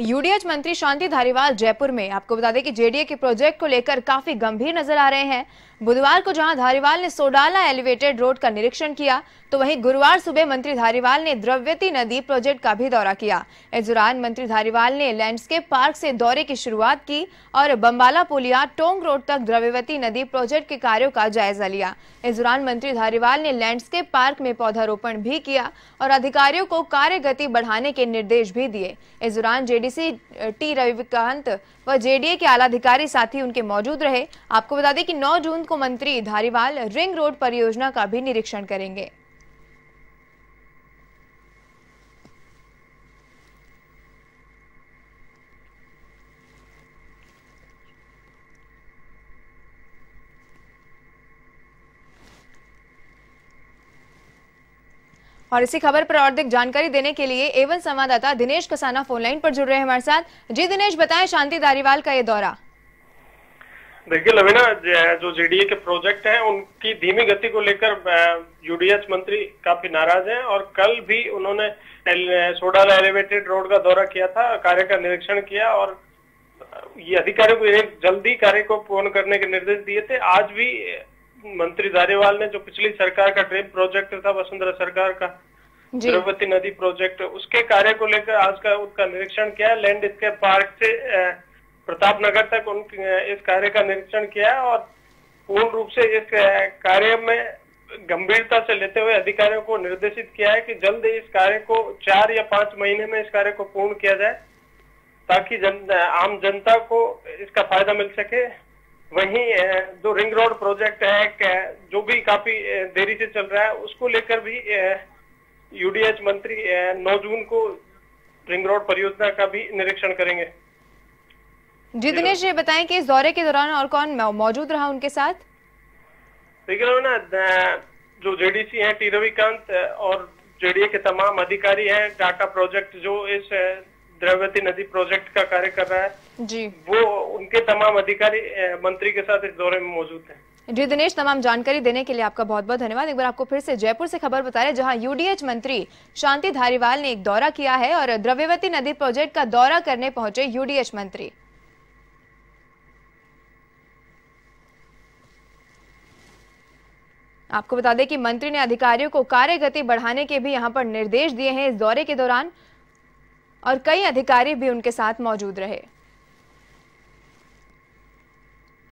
UDH मंत्री शांति धारीवाल जयपुर में। आपको बता दें कि जेडीए के प्रोजेक्ट को लेकर काफ़ी गंभीर नज़र आ रहे हैं। बुधवार को जहाँ धारीवाल ने सोडाला एलिवेटेड रोड का निरीक्षण किया तो वहीं गुरुवार सुबह मंत्री धारीवाल ने द्रव्यती नदी प्रोजेक्ट का भी दौरा किया। इस दौरान मंत्री धारीवाल ने लैंडस्केप पार्क से दौरे की शुरुआत की और बम्बाला पुलिया टोंग रोड तक द्रव्यवती नदी प्रोजेक्ट के कार्यो का जायजा लिया। इस दौरान मंत्री धारीवाल ने लैंडस्केप पार्क में पौधारोपण भी किया और अधिकारियों को कार्य गति बढ़ाने के निर्देश भी दिए। इस दौरान जेडीसी टी रविकांत व जेडीए के आला अधिकारी साथी उनके मौजूद रहे। आपको बता दें कि 9 जून को मंत्री धारीवाल रिंग रोड परियोजना का भी निरीक्षण करेंगे। और इसी खबर पर और अधिक जानकारी देने के लिए एवं संवाददाता दिनेश कसाना फोनलाइन पर जुड़ रहे हैं हमारे साथ। जी दिनेश, बताएँ शांति धारीवाल का ये दौरा। देखिए लवीना, जो जेडीए के प्रोजेक्ट हैं, उनकी धीमी गति को लेकर यूडीएच मंत्री काफ़ी नाराज़ हैं और कल भी उन्होंने सोडाला एलिवेटेड रोड का दौरा किया था, कार्य का निरीक्षण किया और ये अधिकारियों को जल्दी कार्य को पूर्ण करने के निर्देश दिए थे। आज भी मंत्री धारीवाल ने जो पिछली सरकार का ड्रीम प्रोजेक्ट था वसुंधरा सरकार का द्रौपदी नदी प्रोजेक्ट उसके कार्य को लेकर आज का उसका निरीक्षण किया लैंड स्केप पार्क से प्रताप नगर तक उन इस कार्य का निरीक्षण किया और पूर्ण रूप से इस कार्य में गंभीरता से लेते हुए अधिकारियों को निर्देशित किया है कि जल्द इस कार्य को चार या पाँच महीने में इस कार्य को पूर्ण किया जाए ताकि जन, आम जनता को इसका फ़ायदा मिल सके। वहीं जो रिंग रोड प्रोजेक्ट है जो भी काफ़ी देरी से चल रहा है उसको लेकर भी यूडीएच मंत्री 9 जून को रिंग रोड परियोजना का भी निरीक्षण करेंगे। जी दिनेश ये बताएँ कि इस दौरे के दौरान और कौन मौजूद रहा उनके साथ? देखिए ना जो जेडीसी है टी रविकांत और जेडीए के तमाम अधिकारी हैं टाटा प्रोजेक्ट जो इस द्रव्यवती नदी प्रोजेक्ट का कार्य कर रहा है। जी। वो उनके तमाम अधिकारी मंत्री के साथ इस दौरे में मौजूद हैं। जी दिनेश तमाम जानकारी देने के लिए आपका बहुत बहुत धन्यवाद। एक बार आपको फिर से जयपुर से खबर बता रहे जहाँ यूडीएच मंत्री शांति धारीवाल ने एक दौरा किया है और द्रव्यवती नदी प्रोजेक्ट का दौरा करने पहुँचे यूडीएच मंत्री। आपको बता दें कि मंत्री ने अधिकारियों को कार्य गति बढ़ाने के भी यहाँ पर निर्देश दिए हैं। इस दौरे के दौरान और कई अधिकारी भी उनके साथ मौजूद रहे।